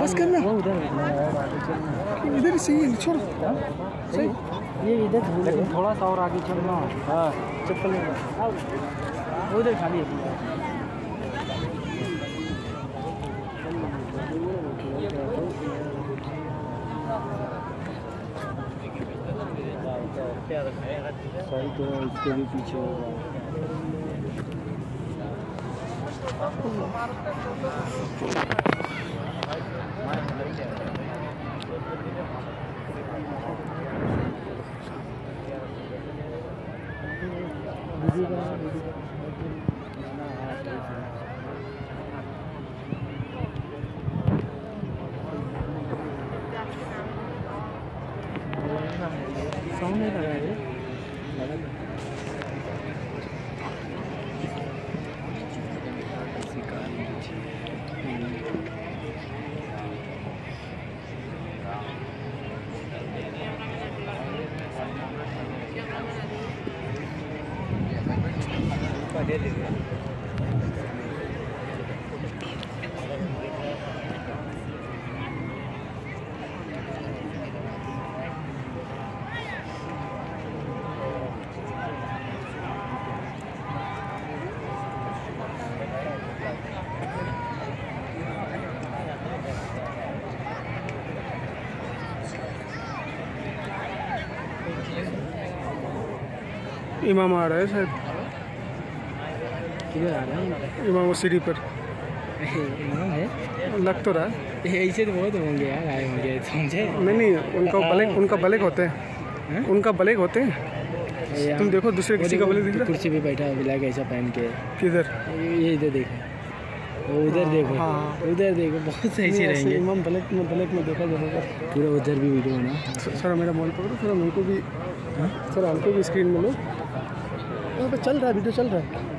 बस करना वो उधर इधर सही छोड़ सही ये इधर लेकिन थोड़ा सा और आगे चलना। हाँ चप्पल उधर खाली है। सही तो इसके भी पीछे होगा साउंड नहीं लगा है इमाम आ रहा है शायद किधर आ रहा है इमाम सीढ़ी पर। इमाम है लग तो रहा है। ऐसे तो बहुत होंगे यार आए होंगे समझे नहीं नहीं, उनका बलेक उनका बलेक होते हैं। हैं? उनका बलेक होते हैं? तुम देखो, दूसरे किसी का बलेक दिख रहा है? कुर्सी पे बैठा है ब्लैक ऐसा पहन के किधर? ये इधर देखो उधर देखो हाँ। उधर देखो बहुत सही से रहेंगे इमाम ब्लैक में ब्लैक में देखा जाएगा पूरा उधर भी वीडियो बना सर, मेरा मोबाइल पकड़ो सर हमको भी सर हमको भी स्क्रीन में लो। चल रहा है, वीडियो चल रहा है।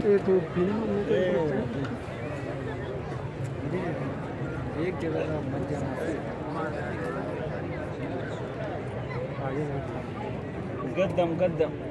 ये तो फ़िल्म में तो एक जगह मत जाना। गद्दम गद्दम।